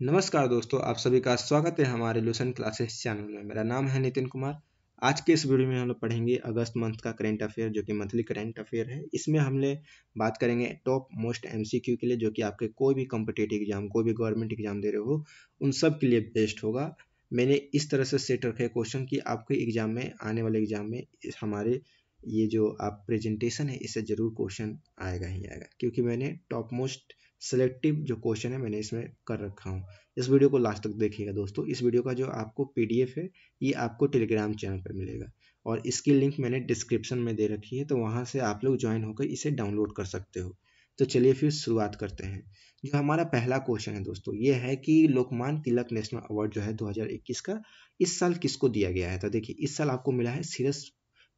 नमस्कार दोस्तों, आप सभी का स्वागत है हमारे लूसन क्लासेस चैनल में। मेरा नाम है नितिन कुमार। आज के इस वीडियो में हम लोग पढ़ेंगे अगस्त मंथ का करेंट अफेयर जो कि मंथली करेंट अफेयर है। इसमें हम लोग बात करेंगे टॉप मोस्ट एमसीक्यू के लिए, जो कि आपके कोई भी कॉम्पिटेटिव एग्ज़ाम कोई भी गवर्नमेंट एग्ज़ाम दे रहे हो, उन सब के लिए बेस्ट होगा। मैंने इस तरह से सेट रखे क्वेश्चन कि आपके एग्ज़ाम में, आने वाले एग्ज़ाम में हमारे ये जो आप प्रेजेंटेशन है, इससे ज़रूर क्वेश्चन आएगा ही आएगा। क्योंकि मैंने टॉप मोस्ट सेलेक्टिव जो क्वेश्चन है, मैंने इसमें कर रखा हूँ। इस वीडियो को लास्ट तक देखिएगा दोस्तों। इस वीडियो का जो आपको पीडीएफ है, ये आपको टेलीग्राम चैनल पर मिलेगा। और इसकी लिंक मैंने डिस्क्रिप्शन में दे रखी है तो वहाँ से आप लोग ज्वाइन होकर इसे डाउनलोड कर सकते हो। तो चलिए फिर शुरुआत करते हैं। जो हमारा पहला क्वेश्चन है दोस्तों, ये है कि लोकमान तिलक नेशनल अवार्ड जो है 2021 का, इस साल किसको दिया गया है? तो देखिए, इस साल आपको मिला है, सीरस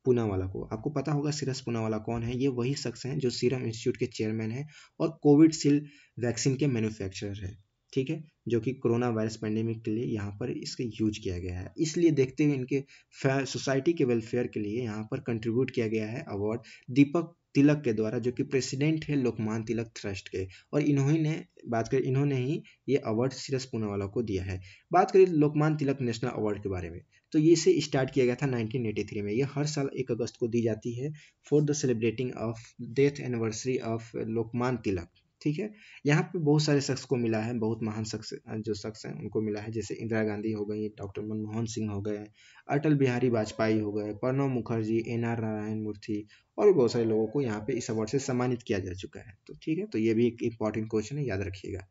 पूनावाला को। आपको पता होगा सीरस पूनावाला कौन है? ये वही शख्स हैं जो सीरम इंस्टीट्यूट के चेयरमैन हैं और कोविड सील वैक्सीन के मैन्युफैक्चरर हैं, ठीक है? जो कि कोरोना वायरस पेंडेमिक के लिए यहाँ पर इसका यूज़ किया गया है। इसलिए देखते हुए इनके सोसाइटी के वेलफेयर के लिए यहाँ पर कंट्रीब्यूट किया गया है अवार्ड दीपक तिलक के द्वारा, जो कि प्रेसिडेंट है लोकमान तिलक ट्रस्ट के। और इन्होंने, बात करें, इन्होंने ही ये अवार्ड सीरस पूनावाला को दिया है। बात करें लोकमान तिलक नेशनल अवार्ड के बारे में तो ये इसे स्टार्ट किया गया था 1983 में। ये हर साल एक अगस्त को दी जाती है for the celebrating of death anniversary of Lokmanya Tilak ठीक है? यहाँ पे बहुत सारे शख्स को मिला है, बहुत महान शख्स, जो शख्स हैं, उनको मिला है, जैसे इंदिरा गांधी हो गई डॉक्टर मनमोहन सिंह हो गए, अटल बिहारी वाजपेयी हो गए प्रणब मुखर्जी, एन आर नारायण मूर्ति और भी बहुत सारे लोगों को यहाँ पे इस अवार्ड से सम्मानित किया जा चुका है। तो ठीक है तो ये भी एक इंपॉर्टेंट क्वेश्चन है, याद रखिएगा।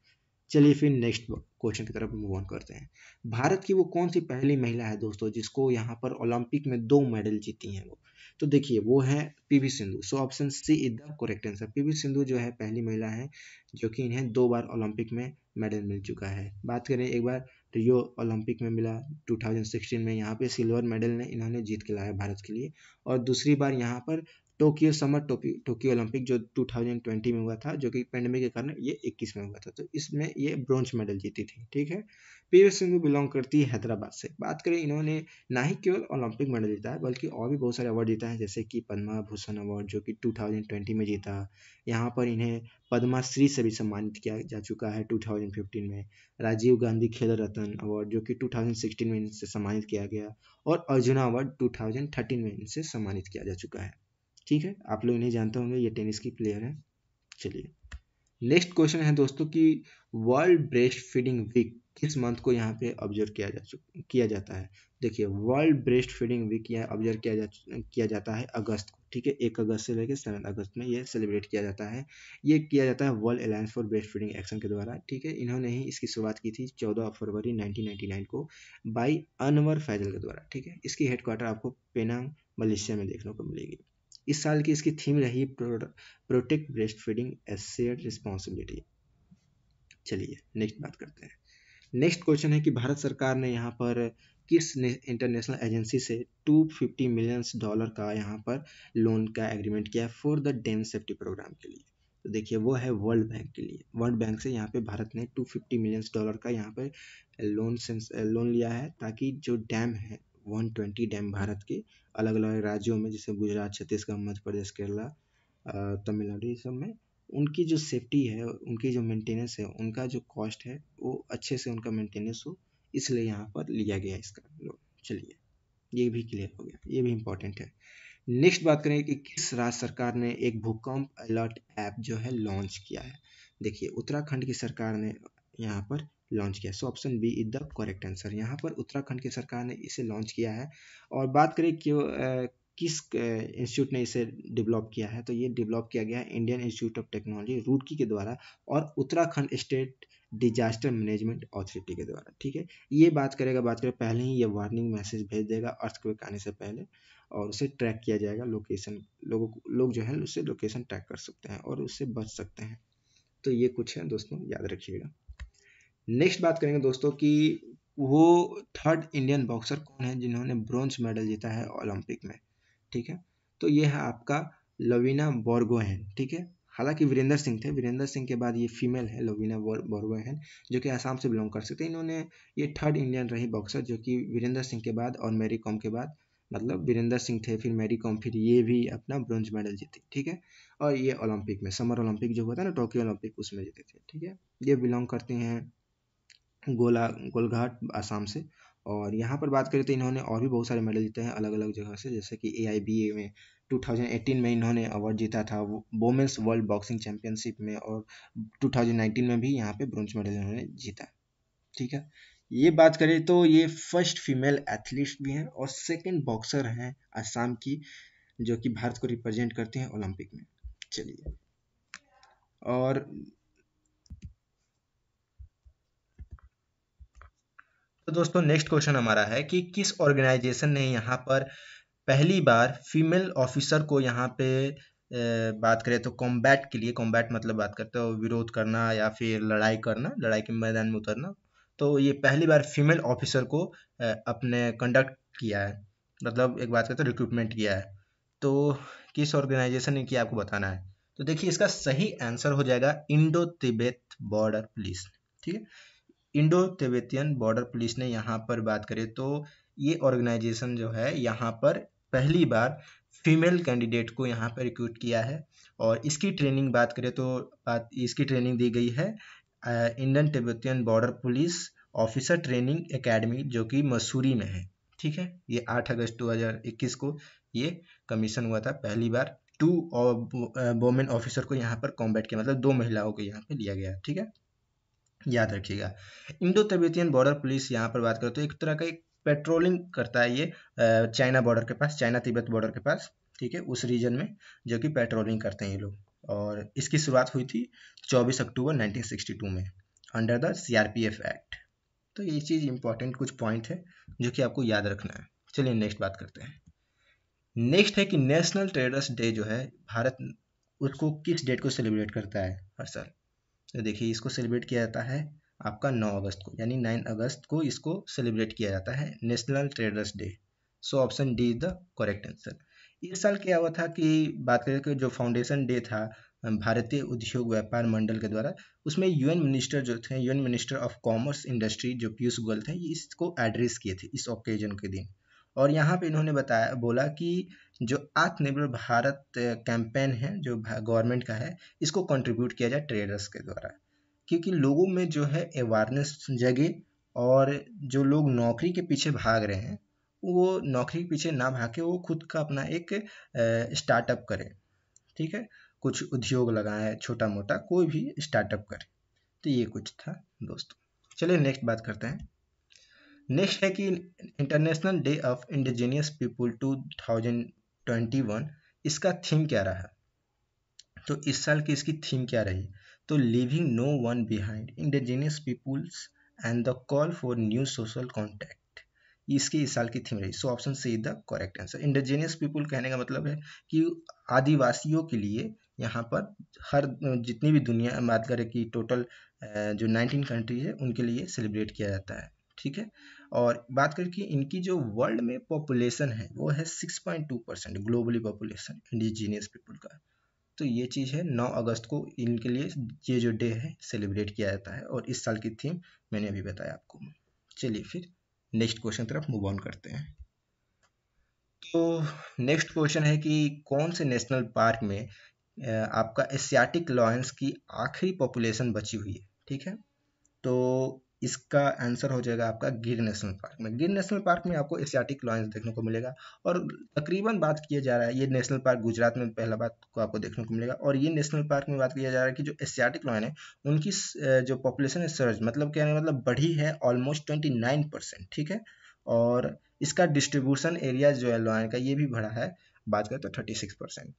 चलिए फिर नेक्स्ट क्वेश्चन की तरफ़ मूव ऑन करते हैं। भारत की वो कौन सी पहली महिला है दोस्तों जिसको यहाँ पर ओलंपिक में दो मेडल जीती हैं वो? तो देखिए, वो है PV Sindhu so option C is the correct answer PV Sindhu जो है पहली महिला है जो कि इन्हें दो बार ओलंपिक में मेडल मिल चुका है। बात करें, एक बार रियो ओलंपिक में मिला 2016 में यहाँ पे सिल्वर मेडल ने इन्होंने जीत के लाया भारत के लिए। और दूसरी बार यहाँ पर टोक्यो समर टोक्यो ओलंपिक जो 2020 में हुआ था, जो कि पेंडेमिक के कारण ये 21 में हुआ था। तो इसमें ये ब्रॉन्ज मेडल जीती थी, ठीक है? पी वी सिंधु बिलोंग करती है हैदराबाद से। बात करें, इन्होंने ना ही केवल ओलंपिक मेडल जीता है, बल्कि और भी बहुत सारे अवार्ड जीता है, जैसे कि पद्मा भूषण अवार्ड जो कि 2020 में जीता। यहाँ पर इन्हें पद्मा श्री से भी सम्मानित किया जा चुका है 2015 में। राजीव गांधी खेल रत्न अवार्ड जो कि 2016 में इनसे सम्मानित किया गया। और अर्जुना अवार्ड 2013 में इनसे सम्मानित किया जा चुका है। ठीक है? आप लोग इन्हें जानते होंगे, ये टेनिस की प्लेयर है। चलिए। नेक्स्ट क्वेश्चन है दोस्तों कि वर्ल्ड ब्रेस्ट फीडिंग वीक किस मंथ को यहाँ पे ऑब्ज़र्व किया जा किया जाता है? देखिए वर्ल्ड ब्रेस्ट फीडिंग वीक यहाँ ऑब्ज़र्व किया जा किया जाता है अगस्त को, ठीक है? एक अगस्त से लेकर सेवन अगस्त में ये सेलिब्रेट किया जाता है। ये किया जाता है world alliance for breast feeding action के द्वारा, ठीक है? इन्होंने ही इसकी शुरुआत की थी चौदह फरवरी 1999 को बाई अनवर फैजल के द्वारा, ठीक है? इसकी हेडक्वार्टर आपको पेनांग मलेशिया में देखने को मिलेगी। इस साल की इसकी थीम रही protect breast feeding as share responsibility चलिए, नेक्स्ट बात करते हैं। नेक्स्ट क्वेश्चन है कि भारत सरकार ने यहाँ पर किस इंटरनेशनल एजेंसी से 250 मिलियंस डॉलर का यहाँ पर लोन का एग्रीमेंट किया है for the dam safety programme के लिए? तो देखिए, वो है वर्ल्ड बैंक के लिए। वर्ल्ड बैंक से यहाँ पे भारत ने 250 मिलियंस डॉलर का यहाँ पर लोन लोन लिया है ताकि जो डैम है 120 डैम भारत के अलग अलग राज्यों में, जैसे गुजरात, छत्तीसगढ़, मध्य प्रदेश, केरला तमिलनाडु, ये सब में, उनकी जो सेफ्टी है, उनकी जो मेंटेनेंस है, उनका जो कॉस्ट है, वो अच्छे से उनका मेंटेनेंस हो, इसलिए यहाँ पर लिया गया इसका लोन चलिए, ये भी क्लियर हो गया, ये भी इम्पोर्टेंट है। नेक्स्ट बात करें कि किस राज्य सरकार ने एक भूकंप अलर्ट ऐप जो है लॉन्च किया है। देखिए, उत्तराखंड की सरकार ने यहाँ पर लॉन्च किया so option B is the correct answer यहाँ पर उत्तराखंड की सरकार ने इसे लॉन्च किया है। और बात करें कि किस इंस्टीट्यूट ने इसे डेवलप किया है तो ये डेवलप किया गया है Indian Institute of Technology Roorkee के द्वारा और Uttarakhand state disaster management authority के द्वारा। ठीक है? ये बात करेगा, बात करें पहले ही ये वार्निंग मैसेज भेज देगा अर्थक्वेक आने से पहले और उसे ट्रैक किया जाएगा लोकेशन लोगों लोग जो है उससे लोकेशन ट्रैक कर सकते हैं और उससे बच सकते हैं। तो ये कुछ है दोस्तों, याद रखिएगा। नेक्स्ट बात करेंगे दोस्तों कि वो थर्ड इंडियन बॉक्सर कौन है जिन्होंने ब्रॉन्ज मेडल जीता है ओलंपिक में, ठीक है? तो ये है आपका लवीना बोर्गोहन, ठीक है? हालाँकि वीरेंद्र सिंह थे, वीरेंद्र सिंह के बाद ये फीमेल है लवीना बोर्गोहन, जो कि आसाम से बिलोंग कर सकते हैं। इन्होंने ये थर्ड इंडियन रही बॉक्सर जो कि वीरेंद्र सिंह के बाद और मैरी कॉम के बाद मतलब वीरेंद्र सिंह थे, फिर मैरी कॉम फिर ये भी अपना ब्रॉन्ज मेडल जीते, ठीक है? और ये ओलंपिक में समर ओलंपिक जो होता है ना टोक्यो ओलंपिक उसमें जीते थे, ठीक है? ये बिलोंग करते हैं गोला, गोलघाट, आसाम से। और यहाँ पर बात करें तो इन्होंने और भी बहुत सारे मेडल जीते हैं अलग अलग जगह से, जैसे कि ए आई बी ए में 2018 में इन्होंने अवार्ड जीता था वोमेंस वर्ल्ड बॉक्सिंग चैंपियनशिप में और 2019 में भी यहाँ पे ब्रॉन्ज मेडल इन्होंने जीता। ठीक है? ये बात करें तो ये फ़र्स्ट फीमेल एथलीट भी हैं और सेकंड बॉक्सर हैं असम की, जो कि भारत को रिप्रेजेंट करते हैं ओलंपिक में। चलिए। और तो दोस्तों नेक्स्ट क्वेश्चन हमारा है कि किस ऑर्गेनाइजेशन ने यहाँ पर पहली बार फीमेल ऑफिसर को यहाँ पे बात करें तो कॉम्बैट के लिए कॉम्बैट मतलब बात करते हो, विरोध करना या फिर लड़ाई करना, लड़ाई के मैदान में उतरना तो ये पहली बार फीमेल ऑफिसर को अपने कंडक्ट किया है मतलब एक बात करते रिक्रूटमेंट किया है तो किस ऑर्गेनाइजेशन ने किया आपको बताना है तो देखिए इसका सही आंसर हो जाएगा इंडो तिब्बत बॉर्डर पुलिस ठीक है? इंडो तिब्बतियन बॉर्डर पुलिस ने यहाँ पर बात करें तो ये ऑर्गेनाइजेशन जो है यहाँ पर पहली बार फीमेल कैंडिडेट को यहाँ पर रिक्रूट किया है। और इसकी ट्रेनिंग बात करें तो बात, इसकी ट्रेनिंग दी गई है Indian Tibetan border police officer training academy जो कि मसूरी में है। ठीक है? ये 8 अगस्त 2021 को ये कमीशन हुआ था पहली बार। टू वोमेन ऑफिसर को यहाँ पर कॉम्बैट किया मतलब दो महिलाओं को यहाँ पे लिया गया। ठीक है? याद रखिएगा। इंडो तिब्बतियन बॉर्डर पुलिस यहाँ पर बात करें तो एक तरह का एक पेट्रोलिंग करता है ये चाइना बॉर्डर के पास, चाइना तिब्बत बॉर्डर के पास, ठीक है, उस रीजन में, जो कि पेट्रोलिंग करते हैं ये लोग। और इसकी शुरुआत हुई थी 24 अक्टूबर 1962 में अंडर द सीआरपीएफ एक्ट तो ये चीज़ इंपॉर्टेंट कुछ पॉइंट है, जो कि आपको याद रखना है। चलिए नेक्स्ट बात करते हैं। नेक्स्ट है कि नेशनल ट्रेडर्स डे जो है, भारत उसको किस डेट को सेलिब्रेट करता है, हर साल? तो देखिए, इसको सेलिब्रेट किया जाता है आपका 9 अगस्त को, यानी 9 अगस्त को इसको सेलिब्रेट किया जाता है national traders day so option D is the correct answer इस साल क्या हुआ था कि बात करें कि जो फाउंडेशन डे था, भारतीय उद्योग व्यापार मंडल के द्वारा, उसमें यूएन मिनिस्टर जो थे UN minister of commerce industry जो पीयूष गोयल थे इसको एड्रेस किए थे इस ओकेजन के दिन। और यहाँ पे इन्होंने बताया, बोला कि जो आत्मनिर्भर भारत कैंपेन है, जो गवर्नमेंट का है, इसको कंट्रीब्यूट किया जाए ट्रेडर्स के द्वारा। क्योंकि लोगों में जो है अवेयरनेस जगे और जो लोग नौकरी के पीछे भाग रहे हैं, वो नौकरी के पीछे ना भाग के वो खुद का अपना एक स्टार्टअप करें। ठीक है? कुछ उद्योग लगाए छोटा मोटा कोई भी स्टार्टअप करे। तो ये कुछ था दोस्तों। चलिए नेक्स्ट बात करते हैं। नेक्स्ट है कि international day of indigenous people 2021 इसका थीम क्या रहा? तो इस साल की इसकी थीम क्या रही? तो living no one behind indigenous peoples and the call for new social contact इसकी इस साल की थीम रही। So option C is the correct answer indigenous people कहने का मतलब है कि आदिवासियों के लिए यहाँ पर हर, जितनी भी दुनिया, बात करें कि टोटल जो 19 कंट्री है, उनके लिए सेलिब्रेट किया जाता है। ठीक है? और बात करें कि इनकी जो वर्ल्ड में पॉपुलेशन है, वो है 6.2 percent globally population indigenous people का। तो ये चीज़ है 9 अगस्त को इनके लिए ये जो डे है सेलिब्रेट किया जाता है और इस साल की थीम मैंने अभी बताया आपको। चलिए फिर नेक्स्ट क्वेश्चन तरफ़ मूव ऑन करते हैं। तो नेक्स्ट क्वेश्चन है कि कौन से नेशनल पार्क में आपका एशियाटिक लॉयंस की आखिरी पॉपुलेशन बची हुई है? ठीक है? तो इसका आंसर हो जाएगा आपका गिर नेशनल पार्क में। गिर नेशनल पार्क में आपको एशियाटिक लॉयंस देखने को मिलेगा और तकरीबन बात किया जा रहा है, ये नेशनल पार्क गुजरात में पहला बात को आपको देखने को मिलेगा और ये नेशनल पार्क में बात किया जा रहा है कि जो एशियाटिक लॉयन है, उनकी जो पॉपुलेशन है, सर्ज मतलब क्या है मतलब बढ़ी है ऑलमोस्ट ट्वेंटी ठीक है? और इसका डिस्ट्रीब्यूशन एरिया जो है लॉयन का, ये भी बढ़ा है, बात करें तो थर्टी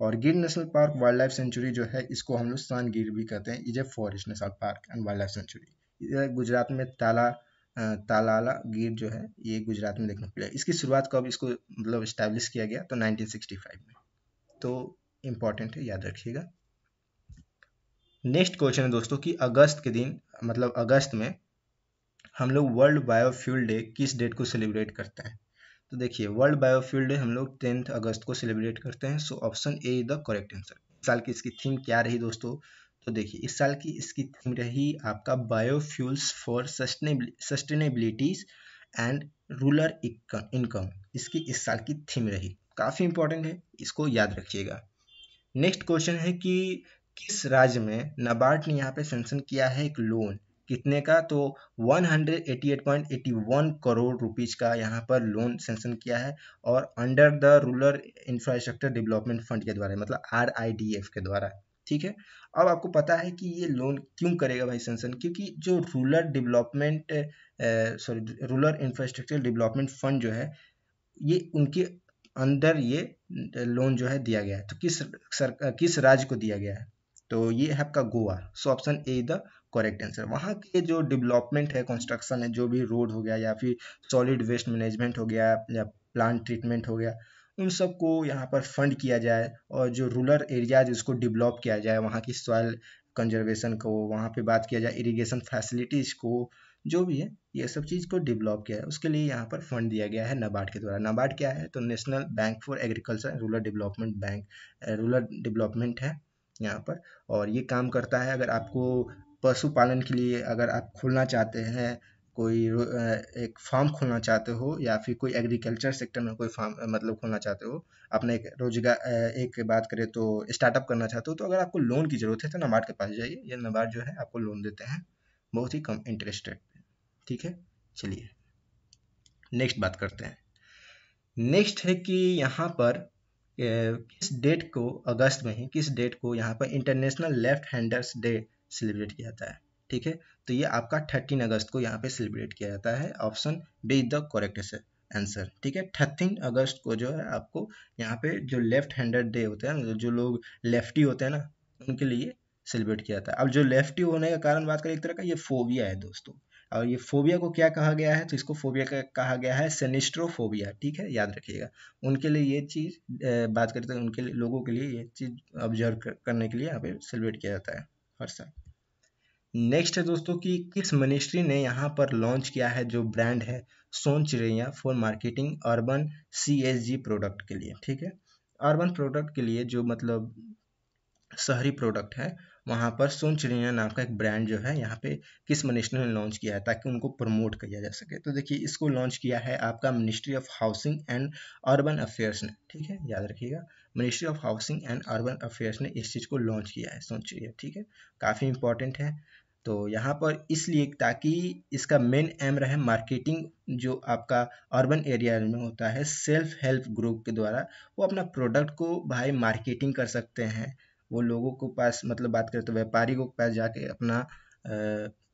और Gir national park wild life sanctuary जो है, इसको हम लोग सान गिर भी कहते हैं, is a forest national park and wild life sanctuary Gujarat में ताला तालाला गिर जो है, ये गुजरात में देखने को मिला। इसकी शुरुआत कब इसको मतलब इस्टेब्लिश किया गया? तो 1965 में। तो इंपॉर्टेंट है, याद रखिएगा। नेक्स्ट क्वेश्चन है दोस्तों कि अगस्त के दिन मतलब अगस्त में हम लोग वर्ल्ड बायोफ्यूल डे किस डेट को सेलिब्रेट करते हैं? तो देखिए वर्ल्ड बायोफ्यूल डे हम लोग टेंथ अगस्त को सेलिब्रेट करते हैं। So option A is the correct answer साल की इसकी थीम क्या रही दोस्तों? तो देखिए, इस साल की इसकी थीम रही आपका biofuels for sustainabilities and rural income इसकी इस साल की थीम रही। काफ़ी इंपॉर्टेंट है, इसको याद रखिएगा। नेक्स्ट क्वेश्चन है कि किस राज्य में नाबार्ड ने यहाँ पे सेंक्शन किया है एक लोन कितने का? तो 188.81 करोड़ रुपीज़ का यहाँ पर लोन सेंक्शन किया है और under the rural infrastructure development fund के द्वारा मतलब आरआईडीएफ के द्वारा। ठीक है? अब आपको पता है कि ये लोन क्यों करेगा भाई सेंसन क्योंकि जो rural development sorry rural infrastructure development fund जो है, ये उनके अंदर ये लोन जो है दिया गया है। तो किस सर किस राज्य को दिया गया है? तो ये है आपका Goa. So option A the correct answer वहाँ के जो डेवलपमेंट है कंस्ट्रक्शन है, जो भी रोड हो गया या फिर सॉलिड वेस्ट मैनेजमेंट हो गया या प्लांट ट्रीटमेंट हो गया उन सबको यहाँ पर फंड किया जाए और जो रूरल एरियाज़ उसको डेवलप किया जाए, वहाँ की सॉइल कंजर्वेशन को, वहाँ पे बात किया जाए इरिगेशन फैसिलिटीज़ को, जो भी है, ये सब चीज़ को डेवलप किया है। उसके लिए यहाँ पर फंड दिया गया है नाबार्ड के द्वारा। नाबार्ड क्या है? तो national bank for agriculture rural development bank rural development है यहाँ पर और ये काम करता है। अगर आपको पशुपालन के लिए अगर आप खोलना चाहते हैं कोई एक फार्म खोलना चाहते हो या फिर कोई एग्रीकल्चर सेक्टर में कोई फार्म मतलब खोलना चाहते हो, अपने एक रोज़गार एक बात करें तो स्टार्टअप करना चाहते हो तो अगर आपको लोन की ज़रूरत है तो नबार्ड के पास जाइए, ये नबार्ड जो है आपको लोन देते हैं, बहुत ही कम इंटरेस्ट रेट ठीक है? चलिए नेक्स्ट बात करते हैं। नेक्स्ट है कि यहाँ पर किस डेट को, अगस्त में ही, किस डेट को यहाँ पर international left handers day celebrate किया जाता है? ठीक है? तो ये आपका थर्टीन अगस्त को यहाँ पे सेलिब्रेट किया जाता है। Option B the correct answer ठीक है? थर्टीन अगस्त को जो है आपको यहाँ पे जो लेफ़्ट हैंडेड डे होते हैं ना जो लोग लेफ्टी होते हैं ना, उनके लिए सेलिब्रेट किया जाता है। अब जो लेफ्टी होने का कारण बात करें, एक तरह का ये फोबिया है दोस्तों। और ये फोबिया को क्या कहा गया है? तो इसको फोबिया का कहा गया है सेनिस्ट्रोफोबिया ठीक है? याद रखिएगा। उनके लिए ये चीज़ बात करते हैं, उनके लिए, लोगों के लिए ये चीज़ ऑब्ज़र्व करने के लिए यहाँ पे सेलिब्रेट किया जाता है। हर साल नेक्स्ट है दोस्तों कि किस मिनिस्ट्री ने यहाँ पर लॉन्च किया है जो ब्रांड है Son Chiraiya for marketing urban C product के लिए, ठीक है? अर्बन प्रोडक्ट के लिए जो मतलब शहरी प्रोडक्ट है, वहाँ पर सोन चिड़िया नाम का एक ब्रांड जो है यहाँ पे किस मिनिस्ट्री ने लॉन्च किया है ताकि उनको प्रमोट किया जा सके। तो देखिए, इसको लॉन्च किया है आपका ministry of housing and urban affairs ने, ठीक है? याद रखिएगा ministry of housing and urban affairs ने इस चीज़ को लॉन्च किया है सोन चिड़िया, ठीक है? काफ़ी इंपॉर्टेंट है। तो यहाँ पर इसलिए ताकि इसका मेन एम रहे मार्केटिंग जो आपका अर्बन एरिया में होता है सेल्फ हेल्प ग्रुप के द्वारा, वो अपना प्रोडक्ट को भाई मार्केटिंग कर सकते हैं। वो लोगों को पास मतलब बात करें तो व्यापारी को पास जाके अपना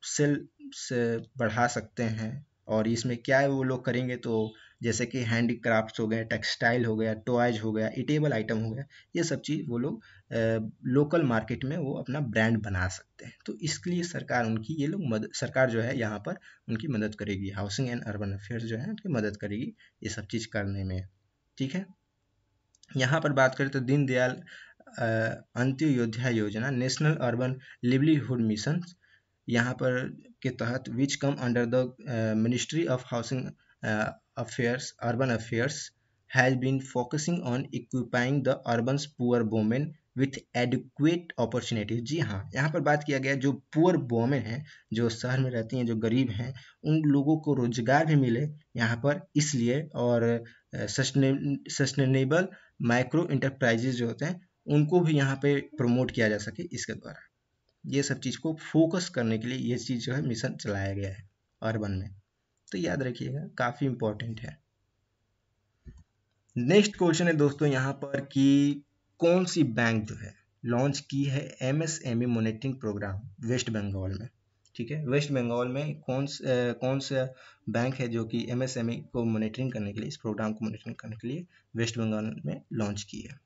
सेल से बढ़ा सकते हैं। और इसमें क्या है, वो लोग करेंगे तो जैसे कि हैंडीक्राफ्ट्स हो गए, टेक्सटाइल हो गया, टॉयज हो गया, इटेबल आइटम हो गया, ये सब चीज़ वो लोग लोकल मार्केट में वो अपना ब्रांड बना सकते हैं। तो इसके लिए सरकार उनकी, ये लोग मदद सरकार जो है यहाँ पर उनकी मदद करेगी। हाउसिंग एंड अर्बन अफेयर्स जो है उनकी मदद करेगी ये सब चीज़ करने में। ठीक है? यहाँ पर बात करें तो दीनदयाल अंत्योदया योजना नेशनल अर्बन लिवलीहुड मिशन यहाँ पर के तहत which come under the ministry of housing affairs, urban affairs, has been focusing on equipping the urban poor women with adequate opportunities जी हाँ यहाँ पर बात किया गया जो पुअर वोमेन हैं, जो शहर में रहती हैं, जो गरीब हैं, उन लोगों को रोज़गार भी मिले यहाँ पर, इसलिए और सस्टेनेबल माइक्रो इंटरप्राइजेज जो होते हैं, उनको भी यहाँ पे प्रमोट किया जा सके इसके द्वारा। ये सब चीज़ को फोकस करने के लिए ये चीज़ जो है मिशन चलाया गया है अर्बन में। तो याद रखिएगा, काफ़ी इंपॉर्टेंट है। नेक्स्ट क्वेश्चन है दोस्तों यहाँ पर कि कौन सी बैंक जो है लॉन्च की है M S M E monitoring programme West Bengal में? ठीक है वेस्ट बंगाल में कौन कौन सा बैंक है जो कि एम एस एम ई को मोनिटरिंग करने के लिए, इस प्रोग्राम को मोनिटरिंग करने के लिए वेस्ट बंगाल में लॉन्च की है?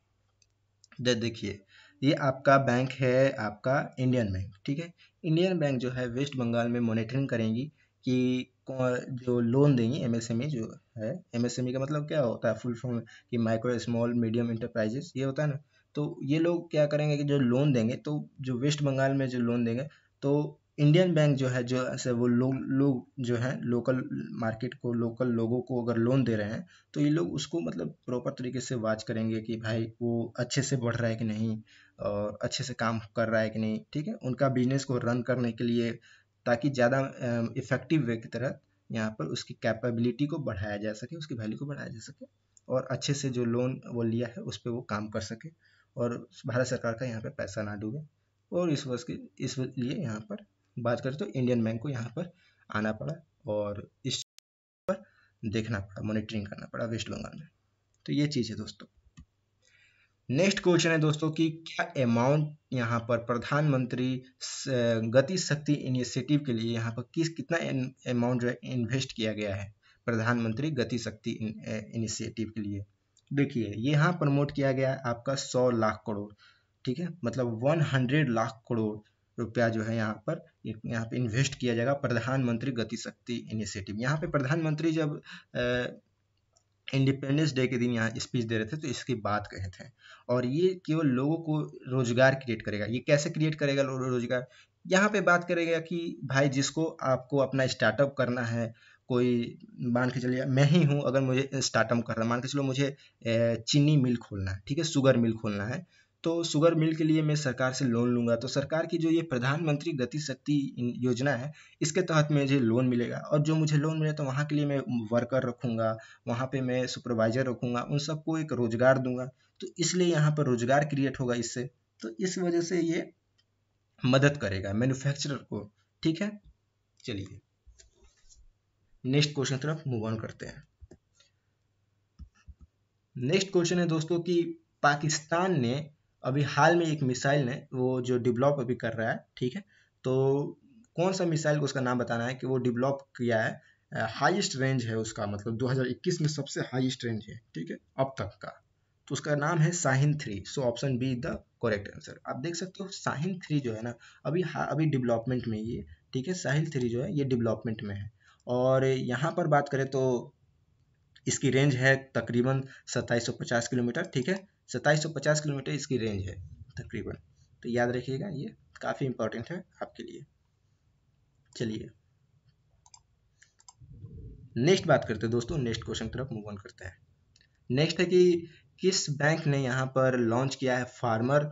देखिए, ये आपका बैंक है, आपका इंडियन बैंक ठीक है? इंडियन बैंक जो है वेस्ट बंगाल में मॉनिटरिंग करेंगी कि जो लोन देंगी एमएसएमई जो है एमएसएमई का मतलब क्या होता है? फुल फॉर्म कि माइक्रो स्मॉल मीडियम इंटरप्राइजेस ये होता है ना? तो ये लोग क्या करेंगे कि जो लोन देंगे तो जो वेस्ट बंगाल में जो लोन देंगे तो इंडियन बैंक जो है, जो ऐसे वो लोग लोग जो है लोकल मार्केट को लोकल लोगों को अगर लोन दे रहे हैं तो ये लोग उसको मतलब प्रॉपर तरीके से वाच करेंगे कि भाई वो अच्छे से बढ़ रहा है कि नहीं, और अच्छे से काम कर रहा है कि नहीं, ठीक है? उनका बिज़नेस को रन करने के लिए ताकि ज़्यादा इफ़ेक्टिव वे की तरह यहाँ पर उसकी कैपेबिलिटी को बढ़ाया जा सके, उसकी वैल्यू को बढ़ाया जा सके और अच्छे से जो लोन वो लिया है, उस पर वो काम कर सके और भारत सरकार का यहाँ पर पैसा ना डूबे और इस वर्ष के, इस लिए यहाँ पर बात करें तो इंडियन बैंक को यहाँ पर आना पड़ा और इस पर देखना पड़ा मॉनिटरिंग करना पड़ा वेस्ट बंगाल में। तो ये चीज़ है दोस्तों। नेक्स्ट क्वेश्चन है दोस्तों कि क्या अमाउंट यहाँ पर प्रधानमंत्री गति शक्ति इनिशिएटिव के लिए यहाँ पर किस, कितना अमाउंट जो है इन्वेस्ट किया गया है? प्रधानमंत्री गति शक्ति इनिशिएटिव के लिए। देखिए, यहाँ प्रमोट किया गया है आपका सौ लाख करोड़, ठीक है? मतलब वन हंड्रेड लाख करोड़ रुपया जो है यहाँ पर यहाँ पे इन्वेस्ट किया जाएगा प्रधानमंत्री गति शक्ति इनिशिएटिव यहाँ पे प्रधानमंत्री जब इंडिपेंडेंस डे के दिन यहाँ स्पीच दे रहे थे तो इसकी बात कहे थे। और ये केवल लोगों को रोज़गार क्रिएट करेगा। ये कैसे क्रिएट करेगा रोज़गार? यहाँ पे बात करेगा कि भाई जिसको आपको अपना स्टार्टअप करना है, कोई मान के चलिए, मैं ही हूँ, अगर मुझे स्टार्टअप करना मान के चलो मुझे चीनी मिल खोलना है, ठीक है शुगर मिल खोलना है तो शुगर मिल के लिए मैं सरकार से लोन लूँगा। तो सरकार की जो ये प्रधानमंत्री गति शक्ति योजना है, इसके तहत मुझे लोन मिलेगा। और जो मुझे लोन मिले तो वहाँ के लिए मैं वर्कर रखूँगा, वहाँ पे मैं सुपरवाइजर रखूँगा, उन सबको एक रोज़गार दूँगा। तो इसलिए यहाँ पर रोज़गार क्रिएट होगा इससे। तो इस वजह से ये मदद करेगा मैन्युफैक्चरर को। ठीक है? चलिए। नेक्स्ट क्वेश्चन तरफ़ मूव ऑन करते हैं। नेक्स्ट क्वेश्चन है दोस्तों कि पाकिस्तान ने अभी हाल में एक मिसाइल ने, वो जो डेवलप अभी कर रहा है, ठीक है? तो कौन सा मिसाइल को उसका नाम बताना है कि वो डेवलप किया है? हाईएस्ट रेंज है उसका मतलब 2021 में सबसे हाईएस्ट रेंज है, ठीक है? अब तक का। तो उसका नाम है Shaheen three so option B is the correct answer आप देख सकते हो साहिन थ्री जो है ना, अभी अभी डेवलपमेंट में ये, ठीक है? साहिल थ्री जो है, ये डेवलपमेंट में है। और यहाँ पर बात करें तो इसकी रेंज है तकरीबन 2750 किलोमीटर, ठीक है? 2750 किलोमीटर इसकी रेंज है, तकरीबन। तो याद रखिएगा, ये काफ़ी इम्पोर्टेंट है आपके लिए। चलिए। नेक्स्ट बात करते हैं दोस्तों नेक्स्ट क्वेश्चन तरफ़ मूव ऑन करते हैं। नेक्स्ट है कि किस बैंक ने यहाँ पर लॉन्च किया है farmer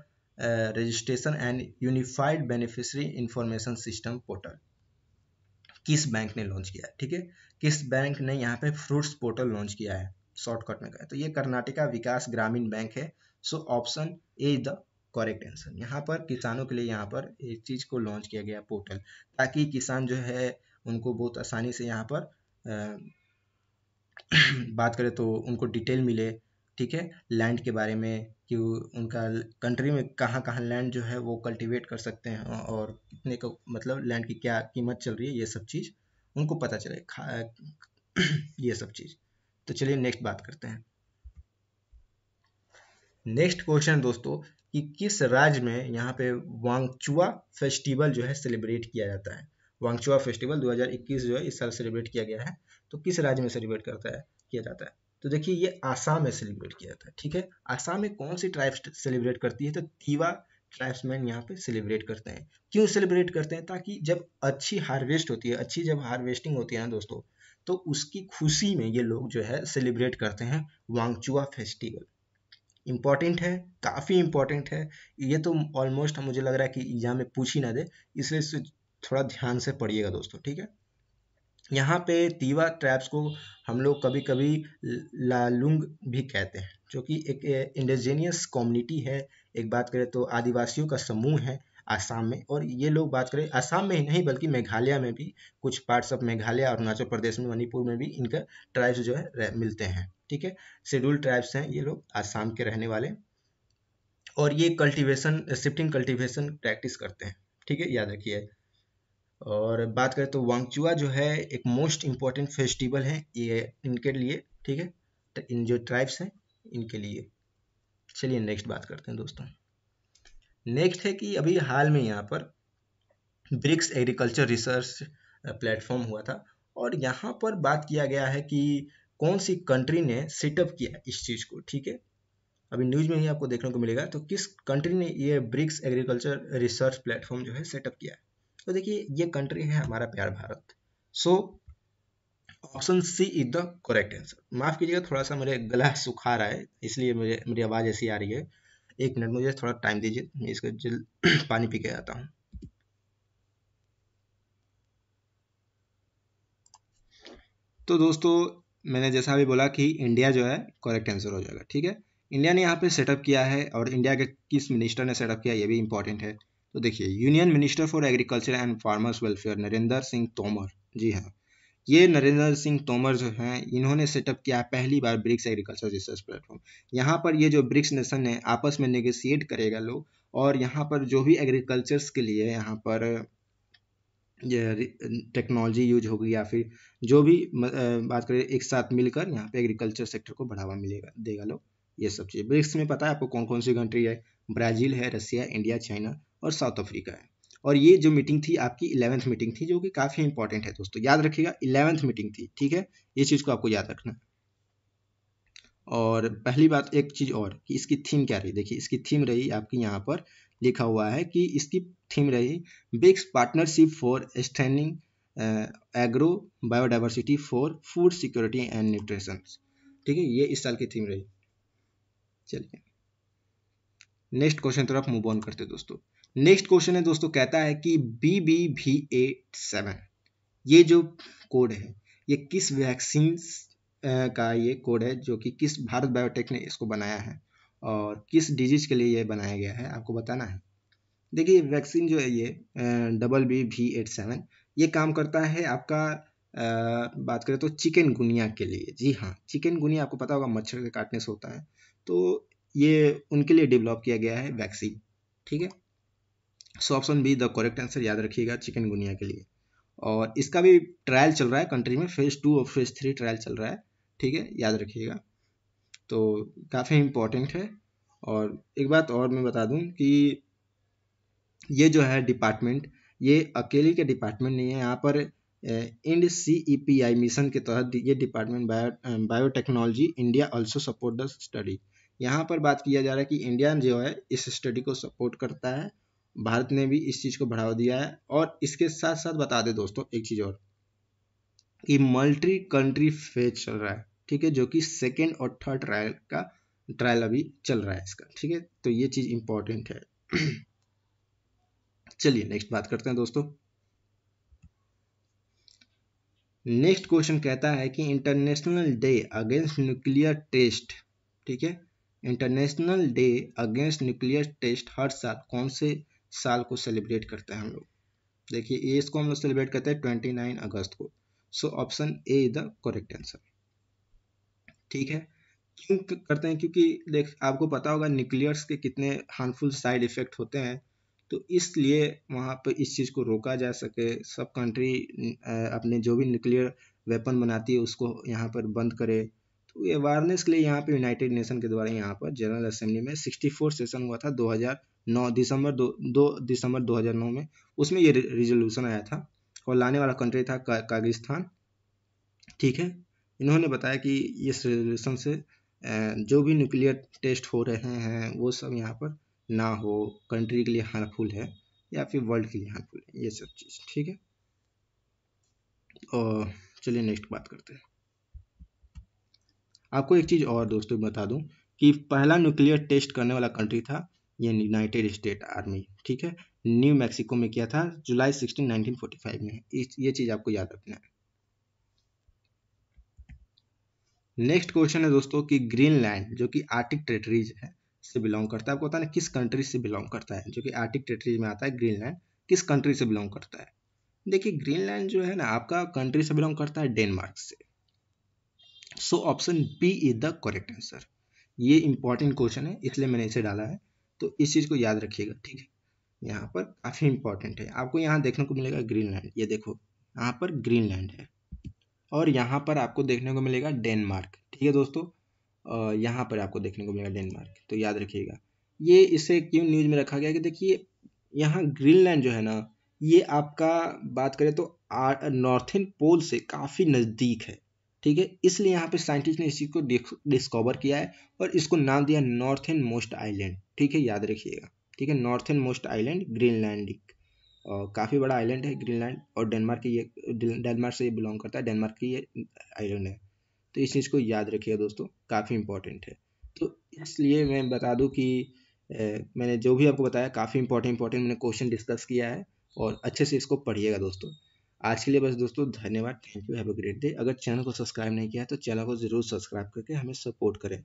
registration and unified beneficiary information system portal किस बैंक ने लॉन्च किया है? ठीक है? किस बैंक ने यहाँ पे फ्रूट्स पोर्टल लॉन्च किया है? शॉर्टकट में गए। तो ये कर्नाटका विकास ग्रामीण बैंक है। So option A is the correct answer यहाँ पर किसानों के लिए यहाँ पर एक चीज़ को लॉन्च किया गया पोर्टल ताकि किसान जो है उनको बहुत आसानी से यहाँ पर आ, बात करें तो उनको डिटेल मिले ठीक है? लैंड के बारे में कि उनका कंट्री में कहाँ कहाँ लैंड जो है वो कल्टीवेट कर सकते हैं और कितने को मतलब लैंड की क्या कीमत चल रही है ये सब चीज़ उनको पता चले ये सब चीज़। तो चलिए नेक्स्ट बात करते हैं। नेक्स्ट क्वेश्चन दोस्तों, कि किस राज्य में यहाँ पे वांगचुआ फेस्टिवल जो है सेलिब्रेट किया जाता है? वांगचुआ फेस्टिवल 2021 जो है इस साल सेलिब्रेट किया गया है तो किस राज्य में सेलिब्रेट करता है, किया जाता है? तो देखिए, ये आसाम में सेलिब्रेट किया जाता है, ठीक है? आसाम में कौन सी ट्राइब्स सेलिब्रेट करती है? तो तीवा ट्राइब्समैन यहाँ पे सेलिब्रेट करते हैं। क्यों सेलिब्रेट करते हैं? ताकि जब अच्छी हार्वेस्ट होती है, अच्छी जब हार्वेस्टिंग होती है ना दोस्तों तो उसकी खुशी में ये लोग जो है सेलिब्रेट करते हैं वांगचुआ फेस्टिवल इंपॉर्टेंट है, काफ़ी इंपॉर्टेंट है। ये तो ऑलमोस्ट मुझे लग रहा है कि एग्ज़ाम में पूछ ही ना दे, इसलिए थोड़ा ध्यान से पढ़िएगा दोस्तों, ठीक है? यहाँ पे तीवा ट्रैप्स को हम लोग कभी कभी लालुंग भी कहते हैं, जो कि एक इंडिजीनियस कम्युनिटी है। एक बात करें तो आदिवासियों का समूह है। आसाम में। और ये लोग बात करें, आसाम में ही नहीं, बल्कि मेघालय में भी, कुछ पार्ट्स ऑफ़ मेघालय, अरुणाचल प्रदेश में, मणिपुर में भी इनका ट्राइब्स जो है मिलते हैं। ठीक है? शेड्यूल ट्राइब्स हैं ये लोग, आसाम के रहने वाले। और ये कल्टीवेशन शिफ्टिंग कल्टीवेशन प्रैक्टिस करते हैं। ठीक है? याद रखिए। और बात करें तो वांगचुआ जो है, एक मोस्ट इंपॉर्टेंट फेस्टिवल है ये इनके लिए। ठीक है? तो इन जो ट्राइब्स हैं, इनके लिए। चलिए नेक्स्ट बात करते हैं दोस्तों। नेक्स्ट है कि अभी हाल में यहाँ पर ब्रिक्स एग्रीकल्चर रिसर्च प्लेटफॉर्म हुआ था और यहाँ पर बात किया गया है कि कौन सी कंट्री ने सेटअप किया इस चीज़ को, ठीक है? अभी न्यूज़ में ही आपको देखने को मिलेगा। तो किस कंट्री ने ये ब्रिक्स एग्रीकल्चर रिसर्च प्लेटफॉर्म जो है सेटअप किया तो देखिए, ये कंट्री है हमारा प्यार Bharat. So option C is the correct answer माफ़ कीजिएगा, थोड़ा सा मेरे गला सुखा रहा है, इसलिए मुझे, मेरी आवाज़ ऐसी आ रही है। एक मिनट मुझे थोड़ा टाइम दीजिए, मैं इसका जल पानी पी के आता हूँ। तो दोस्तों, मैंने जैसा भी बोला कि इंडिया जो है करेक्ट आंसर हो जाएगा, ठीक है? इंडिया ने यहाँ पे सेटअप किया है और इंडिया के किस मिनिस्टर ने सेटअप किया, ये भी इंपॉर्टेंट है। तो देखिए union minister for agriculture and farmers welfare Narendra Singh Tomar ji हाँ। ये नरेंद्र सिंह तोमर जो हैं, इन्होंने सेटअप किया पहली बार ब्रिक्स एग्रीकल्चर रिसर्च प्लेटफॉर्म यहाँ पर ये जो ब्रिक्स नेशन है, आपस में नेगोशिएट करेगा लोग, और यहाँ पर जो भी एग्रीकल्चर्स के लिए यहाँ पर टेक्नोलॉजी यूज़ होगी या फिर जो भी बात करें, एक साथ मिलकर यहाँ पे एग्रीकल्चर सेक्टर को बढ़ावा मिलेगा, देगा लोग, ये सब चीज़। ब्रिक्स में पता है आपको कौन कौन सी कंट्री है? ब्राज़ील है रसिया इंडिया, चाइना और साउथ अफ्रीका है। और ये जो मीटिंग थी, आपकी इलेवेंथ मीटिंग थी, जो कि काफ़ी इंपॉर्टेंट है दोस्तों। याद रखिएगा इलेवेंथ मीटिंग थी, ठीक है? ये चीज़ को आपको याद रखना और पहली बात, एक चीज़ और कि इसकी थीम क्या रही? देखिए, इसकी थीम रही आपकी यहाँ पर लिखा हुआ है कि इसकी थीम रही BRICS partnership for standing agro biodiversity for food security and nutrition ठीक है? ये इस साल की थीम रही। चलिए। नेक्स्ट क्वेश्चन तरफ़ मूव ऑन करते दोस्तों। नेक्स्ट क्वेश्चन है दोस्तों कहता है कि B B V eight seven ये जो कोड है ये किस वैक्सीन का ये कोड है जो कि किस भारत बायोटेक ने इसको बनाया है और किस डिज़ीज़ के लिए ये बनाया गया है आपको बताना है। देखिए वैक्सीन जो है ये double B V eight seven ये काम करता है आपका आ, बात करें तो चिकन गुनिया के लिए। जी हाँ चिकन गुनिया आपको पता होगा मच्छर के काटने से होता है। तो ये उनके लिए डेवलप किया गया है वैक्सीन ठीक है? So option B, the correct answer याद रखिएगा चिकन गुनिया के लिए। और इसका भी ट्रायल चल रहा है कंट्री में, फ़ेज़ टू और फ़ेज़ थ्री ट्रायल चल रहा है, ठीक है, याद रखिएगा। तो काफ़ी इम्पोर्टेंट है। और एक बात और मैं बता दूँ कि ये जो है डिपार्टमेंट ये अकेले के डिपार्टमेंट नहीं है, यहाँ पर Ind C E P I mission के तहत ये department bio biotechnology India also support the study यहाँ पर बात किया जा रहा है कि इंडिया जो है इस स्टडी को सपोर्ट करता है भारत ने भी इस चीज़ को बढ़ावा दिया है। और इसके साथ साथ बता दे दोस्तों, एक चीज़ और कि मल्टी कंट्री फ़ेज़ चल रहा है, ठीक है, जो कि सेकेंड और थर्ड ट्रायल का, ट्रायल अभी चल रहा है इसका, ठीक है? तो ये चीज़ इंपॉर्टेंट है। चलिए नेक्स्ट बात करते हैं दोस्तों। नेक्स्ट क्वेश्चन कहता है कि international day against nuclear test, ठीक है? International day against nuclear test हर साल कौन से साल को सेलिब्रेट करते हैं हम लोग। देखिए ये इसको हम लोग सेलिब्रेट करते हैं ट्वेंटी नाइन अगस्त को। So option A is the correct answer ठीक है? क्यों करते हैं? क्योंकि देख, आपको पता होगा न्यूक्लियर्स के कितने हार्मफुल साइड इफ़ेक्ट होते हैं। तो इसलिए वहाँ पर इस चीज़ को रोका जा सके। सब कंट्री अपने जो भी न्यूक्लियर वेपन बनाती है, उसको यहाँ पर बंद करे। तो अवेयरनेस के लिए यहाँ पे यूनाइटेड नेशन के द्वारा यहाँ पर जनरल असेंबली में 64 सेशन हुआ था 2009 दिसंबर दो दो दिसंबर 2009 में, उसमें ये रिजोल्यूशन आया था और लाने वाला कंट्री था कागिस्तान। ठीक है? इन्होंने बताया कि इस रेजोल्यूशन से जो भी न्यूक्लियर टेस्ट हो रहे हैं, वो सब यहाँ पर ना हो कंट्री के लिए हार्मफुल है या फिर वर्ल्ड के लिए हार्मफुल है, ये सब चीज़। ठीक है? और चलिए नेक्स्ट बात करते हैं। आपको एक चीज़ और दोस्तों बता दूँ कि पहला न्यूक्लियर टेस्ट करने वाला कंट्री था ये यूनाइटेड स्टेट आर्मी ठीक है? न्यू मैक्सिको में किया था जुलाई 16 1945 में। ये चीज़ आपको याद रखना है। नेक्स्ट क्वेश्चन है दोस्तों कि ग्रीनलैंड जो कि आर्टिक टेरेटरीज है, से बिलोंग करता है। आपको पता है, किस कंट्री से बिलोंग करता है? जो कि आर्टिक टेरिटरीज में आता है ग्रीनलैंड किस कंट्री से बिलोंग करता है? देखिए ग्रीनलैंड जो है ना, आपका कंट्री से बिलोंग करता है डेनमार्क से। So option B is the correct answer ये इंपॉर्टेंट क्वेश्चन है, इसलिए मैंने इसे डाला है। तो इस चीज़ को याद रखिएगा, ठीक है? यहाँ पर काफ़ी इंपॉर्टेंट है। आपको यहाँ देखने को मिलेगा ग्रीनलैंड ये देखो, यहाँ पर ग्रीनलैंड है। और यहाँ पर आपको देखने को मिलेगा डेनमार्क ठीक है दोस्तों? यहाँ पर आपको देखने को मिलेगा डेनमार्क तो याद रखिएगा। ये इसे क्यों न्यूज़ में रखा गया कि देखिए, यहाँ ग्रीनलैंड जो है ना, ये आपका बात करें तो नॉर्थन पोल से काफ़ी नज़दीक है। ठीक है? इसलिए यहाँ पे साइंटिस्ट ने इस को डिस्कवर किया है और इसको नाम दिया नॉर्थन मोस्ट आइलैंड ठीक है? याद रखिएगा ठीक है? नॉर्थन मोस्ट आइलैंड ग्रीनलैंडिक और काफ़ी बड़ा आइलैंड है ग्रीनलैंड और डेनमार्क की ये डेनमार्क से ये बिलोंग करता है डेनमार्क की ये आइलैंड है। तो इस चीज़ को याद रखिएगा दोस्तों काफ़ी इंपॉर्टेंट है। तो इसलिए मैं बता दूँ कि ए, मैंने जो भी आपको बताया काफ़ी इंपॉर्टेंट इंपॉर्टेंट मैंने क्वेश्चन डिस्कस किया है और अच्छे से इसको पढ़िएगा दोस्तों। आज के लिए बस दोस्तों, धन्यवाद। Thank you have a great day अगर चैनल को सब्सक्राइब नहीं किया तो चैनल को ज़रूर सब्सक्राइब करके हमें सपोर्ट करें।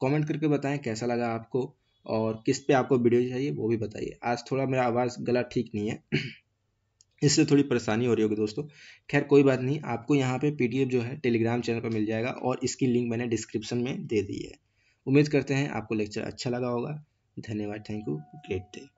कमेंट करके बताएँ कैसा लगा आपको और किस पे आपको वीडियो चाहिए, वो भी बताइए। आज थोड़ा मेरा आवाज़ गला ठीक नहीं है। इससे थोड़ी परेशानी हो रही होगी दोस्तों। खैर, कोई बात नहीं। आपको यहाँ पे पीडीएफ जो है टेलीग्राम चैनल पर मिल जाएगा और इसकी लिंक मैंने डिस्क्रिप्शन में दे दी है। उम्मीद करते हैं आपको लेक्चर अच्छा लगा होगा। धन्यवाद। Thank you great day